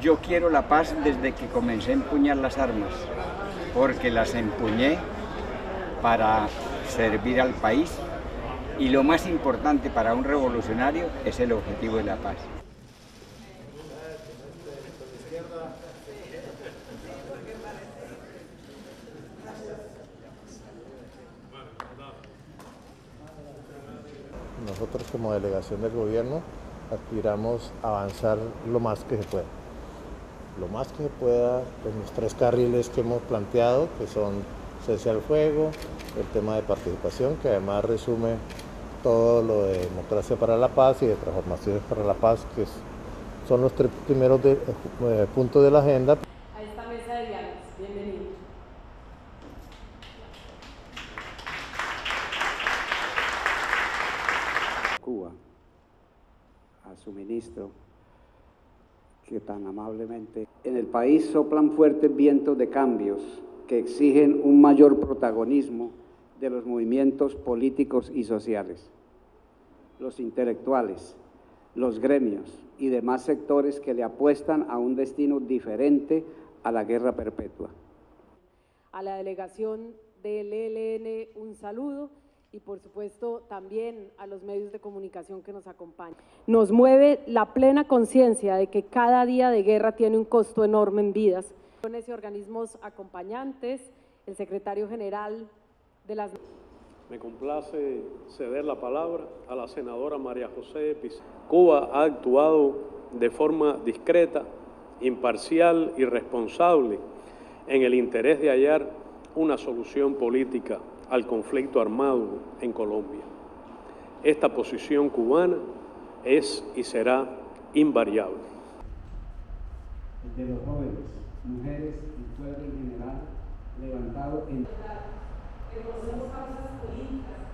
Yo quiero la paz desde que comencé a empuñar las armas, porque las empuñé para servir al país y lo más importante para un revolucionario es el objetivo de la paz. Nosotros como delegación del gobierno aspiramos a avanzar lo más que se pueda. Lo más que se pueda en los tres carriles que hemos planteado, que son cese al fuego, el tema de participación, que además resume todo lo de democracia para la paz y de transformaciones para la paz, que son los tres primeros de, eh, puntos de la agenda. A esta mesa de diálogos, bienvenido. Cuba, a su ministro, que tan amablemente... En el país soplan fuertes vientos de cambios que exigen un mayor protagonismo de los movimientos políticos y sociales, los intelectuales, los gremios y demás sectores que le apuestan a un destino diferente a la guerra perpetua. A la delegación del ELN un saludo y por supuesto también a los medios de comunicación que nos acompañan. Nos mueve la plena conciencia de que cada día de guerra tiene un costo enorme en vidas. Con ese organismos acompañantes, el secretario general de las... Me complace ceder la palabra a la senadora María José Pizarro. Cuba ha actuado de forma discreta, imparcial y responsable en el interés de hallar una solución política al conflicto armado en Colombia. Esta posición cubana es y será invariable. El de los jóvenes, mujeres y pueblo en general, levantado en... Que conocemos causas políticas,